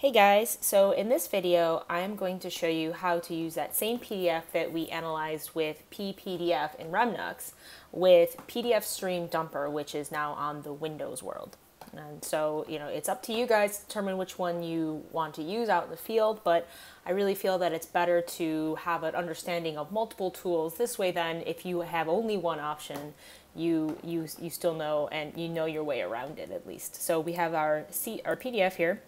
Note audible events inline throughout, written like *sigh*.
Hey guys, so in this video I'm going to show you how to use that same PDF that we analyzed with peepdf in Remnux with PDF Stream Dumper which is now on the Windows world. And so, you know, it's up to you guys to determine which one you want to use out in the field, but I really feel that it's better to have an understanding of multiple tools. This way then if you have only one option, you you you still know and you know your way around it at least. So we have our C our PDF here.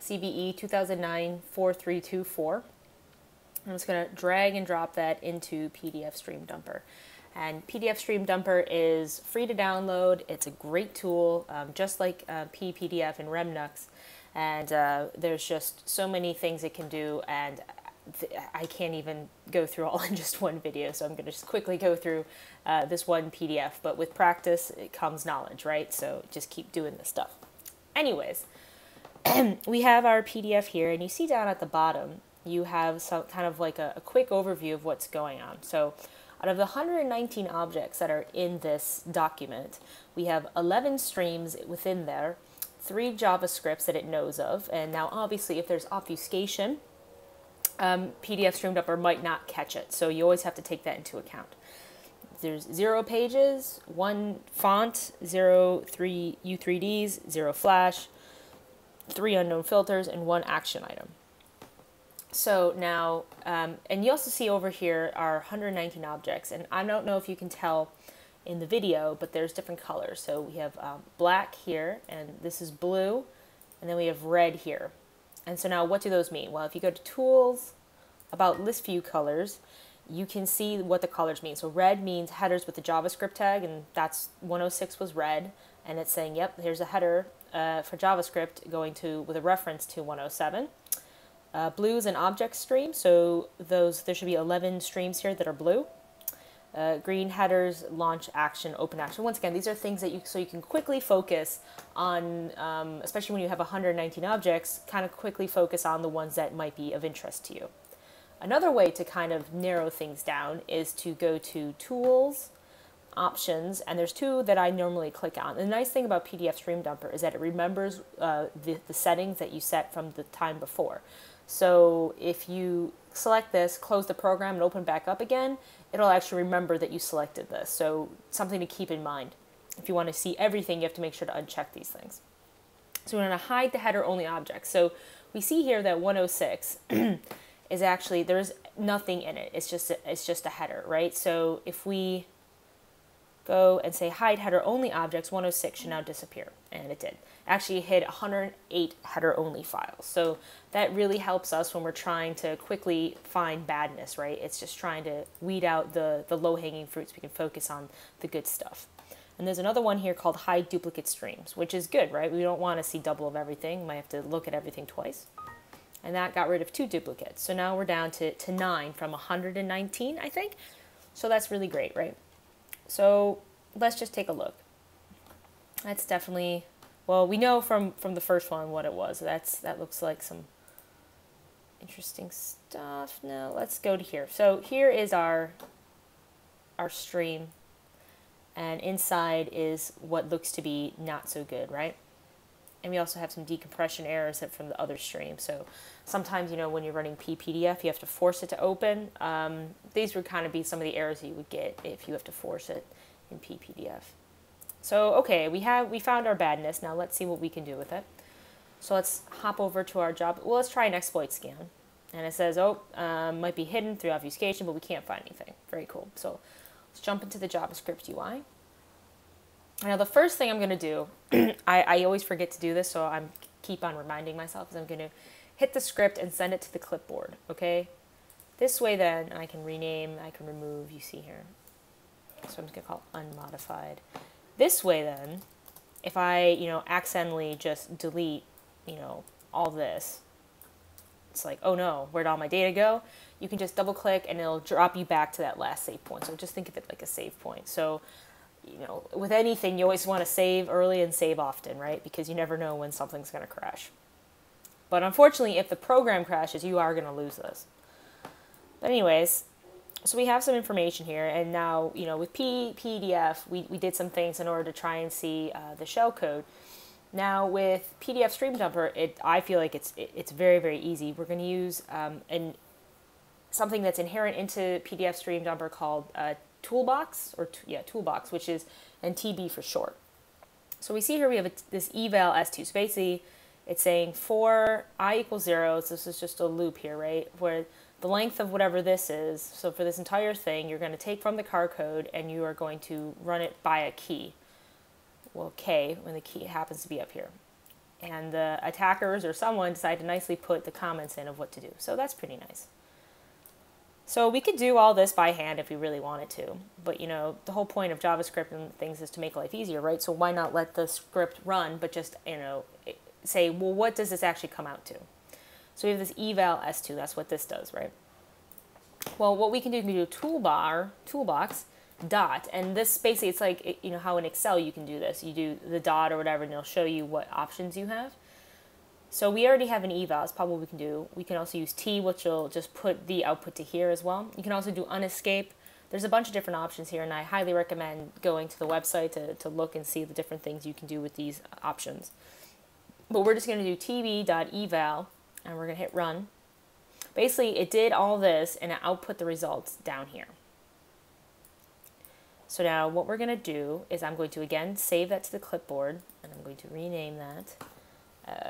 CVE 2009-4324. I'm just going to drag and drop that into PDF Stream Dumper. And PDF Stream Dumper is free to download. It's a great tool, um, just like uh, peepdf and Remnux. And uh, there's just so many things it can do, and I can't even go through all *laughs* in just one video, so I'm going to just quickly go through uh, this one PDF. But with practice, it comes knowledge, right? So just keep doing this stuff. Anyways, *clears throat* we have our PDF here, and you see down at the bottom, you have some kind of like a, a quick overview of what's going on. So out of the 119 objects that are in this document, we have 11 streams within there, three JavaScripts that it knows of, and now obviously if there's obfuscation, um, PDF Stream Dumper might not catch it, so you always have to take that into account. There's zero pages, one font, zero three U3Ds, zero flash, three unknown filters, and one action item. So now, um, and you also see over here are 119 objects, and I don't know if you can tell in the video, but there's different colors. So we have um, black here, and this is blue, and then we have red here. And so now what do those mean? Well, if you go to Tools, about List View Colors, you can see what the colors mean. So red means headers with the JavaScript tag, and that's 106 was red, and it's saying, yep, here's a header uh, for JavaScript going to with a reference to 107. Uh, blue is an object stream, so those there should be 11 streams here that are blue. Uh, green headers, launch action, open action. Once again, these are things that you so you can quickly focus on, um, especially when you have 119 objects, kind of quickly focus on the ones that might be of interest to you. Another way to kind of narrow things down is to go to Tools, options, and there's two that I normally click on. the nice thing about PDF Stream Dumper is that it remembers uh, the, the settings that you set from the time before. So if you select this, close the program, and open back up again, it'll actually remember that you selected this. So something to keep in mind. If you want to see everything, you have to make sure to uncheck these things. So we're going to hide the header only object. So we see here that 106 *clears throat* is actually, there's nothing in it. It's just a, it's just a header, right? So if we go and say hide header only objects, 106 should now disappear. And it did. Actually hid 108 header only files. So that really helps us when we're trying to quickly find badness, right? It's just trying to weed out the, the low hanging fruits. We can focus on the good stuff. And there's another one here called hide duplicate streams, which is good, right? We don't want to see double of everything. We might have to look at everything twice. And that got rid of two duplicates. So now we're down to, to nine from 119, I think. So that's really great, right? So let's just take a look. That's definitely, well, we know from, from the first one what it was. That's That looks like some interesting stuff. Now let's go to here. So here is our, our stream. And inside is what looks to be not so good, right? And we also have some decompression errors from the other stream. So sometimes, you know, when you're running peepdf, you have to force it to open. Um, these would kind of be some of the errors you would get if you have to force it in peepdf. So, okay, we have we found our badness. Now let's see what we can do with it. So let's hop over to our job. Well, let's try an exploit scan. And it says, oh, um, might be hidden through obfuscation, but we can't find anything. Very cool. So let's jump into the JavaScript UI. Now the first thing I'm going to do, *clears throat* I, I always forget to do this, so I'm keep on reminding myself, is I'm going to hit the script and send it to the clipboard, okay? This way then I can rename, I can remove, you see here. So I'm just going to call unmodified. This way then, if I, you know, accidentally just delete, you know, all this, it's like, oh no, where'd all my data go? You can just double click and it'll drop you back to that last save point. So just think of it like a save point. So you know, with anything, you always want to save early and save often, right? Because you never know when something's going to crash. But unfortunately, if the program crashes, you are going to lose this. But anyways, so we have some information here, and now, you know, with peepdf, we, we did some things in order to try and see uh, the shell code. Now with PDF Stream Dumper, it I feel like it's it, it's very very easy. We're going to use um, an something that's inherent into PDF Stream Dumper called uh, Toolbox or yeah Toolbox, which is and TB for short. So we see here we have a, this eval s2. So basically, it's saying for i equals zero. So this is just a loop here, right? Where the length of whatever this is. So for this entire thing, you're going to take from the car code and you are going to run it by a key. Well, k when the key happens to be up here. And the attackers or someone decide to nicely put the comments in of what to do. So that's pretty nice. So we could do all this by hand if we really wanted to, but you know, the whole point of JavaScript and things is to make life easier, right? So why not let the script run, but just, you know, say, well, what does this actually come out to? So we have this eval s2, that's what this does, right? Well, what we can do, we can do toolbar, toolbox, dot, and this basically, it's like, you know, how in Excel you can do this. You do the dot or whatever, and it'll show you what options you have. So we already have an eval, it's probably what we can do. We can also use T, which will just put the output to here as well. You can also do unescape. There's a bunch of different options here, and I highly recommend going to the website to, to look and see the different things you can do with these options. But we're just going to do tb.eval, and we're going to hit run. Basically, it did all this, and it output the results down here. So now what we're going to do is I'm going to, again, save that to the clipboard, and I'm going to rename that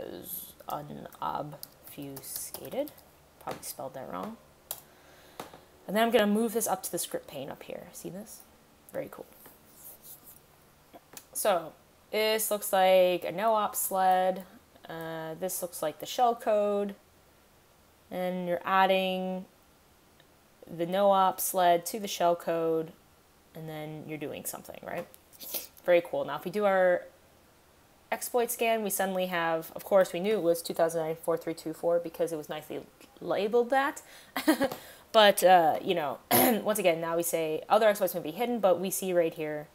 as unobfuscated. Probably spelled that wrong. And then I'm going to move this up to the script pane up here. See this? Very cool. So this looks like a no-op sled. Uh, this looks like the shell code. And you're adding the no-op sled to the shell code, and then you're doing something, right? Very cool. Now, if we do our exploit scan, we suddenly have, of course, we knew it was 2009 4324 because it was nicely labeled that. *laughs* but, uh, you know, *clears throat* once again, now we say other exploits may be hidden, but we see right here,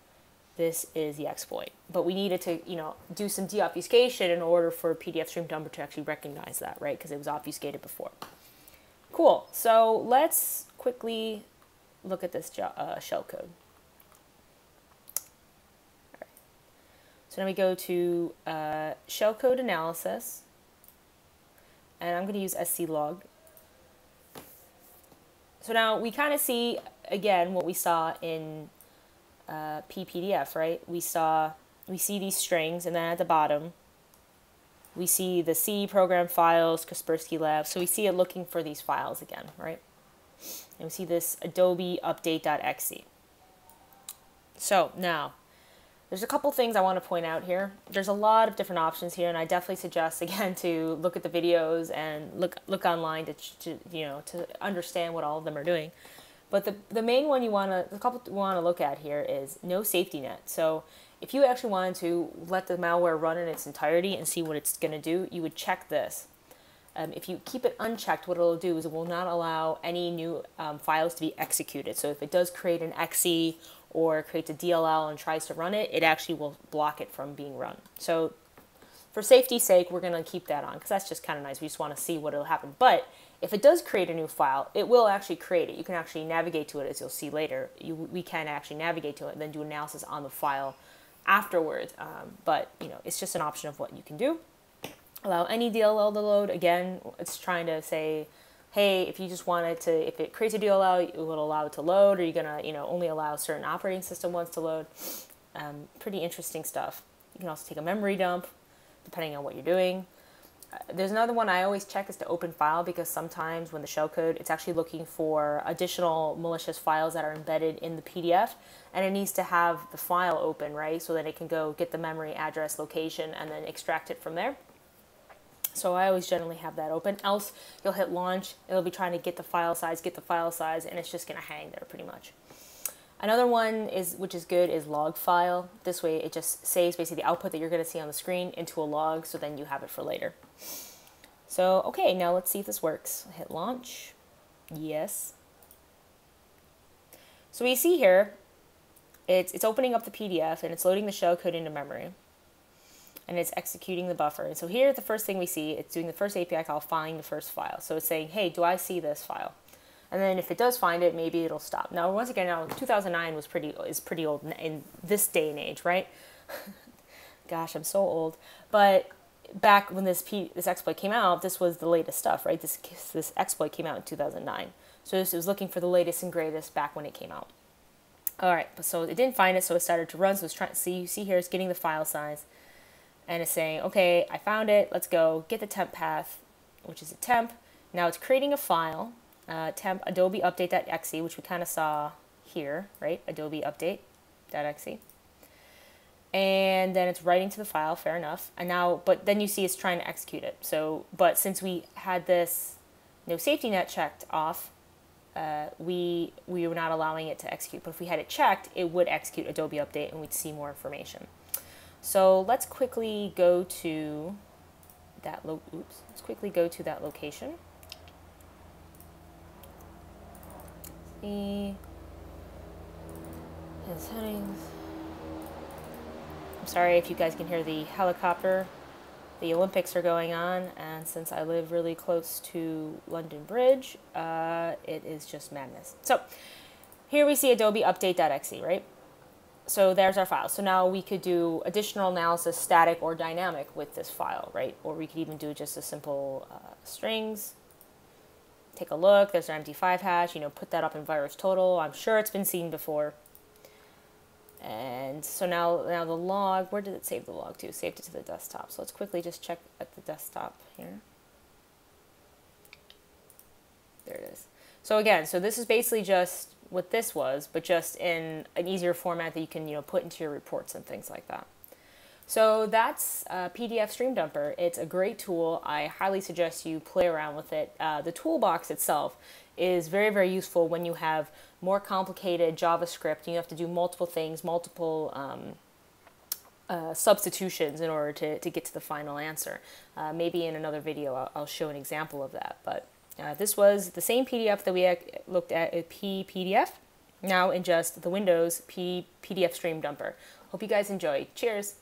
this is the exploit. But we needed to, you know, do some deobfuscation in order for PDF Stream Dumper to actually recognize that, right? Because it was obfuscated before. Cool. So let's quickly look at this uh, shell So now we go to uh, shellcode analysis, and I'm going to use sclog. So now we kind of see, again, what we saw in uh, peepdf, right? We saw, we see these strings, and then at the bottom, we see the C program files, Kaspersky Lab. So we see it looking for these files again, right? And we see this adobe update.exe. So now, there's a couple things I want to point out here. There's a lot of different options here, and I definitely suggest *laughs* again to look at the videos and look look online to, to you know to understand what all of them are doing. But the the main one you want to the couple you want to look at here is no safety net. So if you actually wanted to let the malware run in its entirety and see what it's going to do, you would check this. Um, if you keep it unchecked, what it'll do is it will not allow any new um, files to be executed. So if it does create an exe or creates a DLL and tries to run it, it actually will block it from being run. So for safety's sake, we're going to keep that on because that's just kind of nice. We just want to see what will happen. But if it does create a new file, it will actually create it. You can actually navigate to it as you'll see later. You, we can actually navigate to it and then do analysis on the file afterwards. Um, but you know, it's just an option of what you can do. Allow any DLL to load. Again, it's trying to say hey, if you just wanted to, if it creates a DLL, it will allow it to load, or you're gonna, you know, only allow certain operating system ones to load. Um, pretty interesting stuff. You can also take a memory dump, depending on what you're doing. Uh, there's another one I always check is to open file because sometimes when the shellcode, it's actually looking for additional malicious files that are embedded in the PDF, and it needs to have the file open, right, so that it can go get the memory address, location, and then extract it from there. So I always generally have that open. Else you'll hit launch, it'll be trying to get the file size, get the file size, and it's just gonna hang there pretty much. Another one is which is good is log file. This way it just saves basically the output that you're gonna see on the screen into a log so then you have it for later. So okay, now let's see if this works. Hit launch. Yes. So we see here, it's, it's opening up the PDF and it's loading the shellcode into memory and it's executing the buffer. And so here, the first thing we see, it's doing the first API call, find the first file. So it's saying, hey, do I see this file? And then if it does find it, maybe it'll stop. Now, once again, now 2009 was pretty is pretty old in this day and age, right? *laughs* gosh, I'm so old. But back when this P, this exploit came out, this was the latest stuff, right? This this exploit came out in 2009. So this was looking for the latest and greatest back when it came out. All right, so it didn't find it, so it started to run. So it's trying to see, you see here, it's getting the file size, and it's saying, okay, I found it. Let's go get the temp path, which is a temp. Now it's creating a file, uh, temp Adobe Update.exe, which we kind of saw here, right? Adobe Update.exe and then it's writing to the file, fair enough. And now, but then you see it's trying to execute it. So, but since we had this no safety net checked off, uh, we we were not allowing it to execute. But if we had it checked, it would execute Adobe Update, and we'd see more information. So let's quickly go to that. Lo- oops. Let's quickly go to that location. See his settings. I'm sorry if you guys can hear the helicopter. The Olympics are going on, and since I live really close to London Bridge, uh, it is just madness. So here we see Adobe Update.exe, right? So there's our file. So now we could do additional analysis, static or dynamic, with this file, right? Or we could even do just a simple uh, strings. Take a look. There's our MD5 hash. You know, put that up in VirusTotal. I'm sure it's been seen before. And so now, now the log, where did it save the log to? Saved it to the desktop. So let's quickly just check at the desktop here. There it is. So again, so this is basically just what this was, but just in an easier format that you can, you know, put into your reports and things like that. So that's uh, PDF Stream Dumper. It's a great tool. I highly suggest you play around with it. Uh, the toolbox itself is very, very useful when you have more complicated JavaScript. and You have to do multiple things, multiple um, uh, substitutions in order to, to get to the final answer. Uh, maybe in another video I'll, I'll, show an example of that. But uh, this was the same PDF that we looked at at peepdf, now in just the Windows P PDF Stream Dumper. Hope you guys enjoy. Cheers!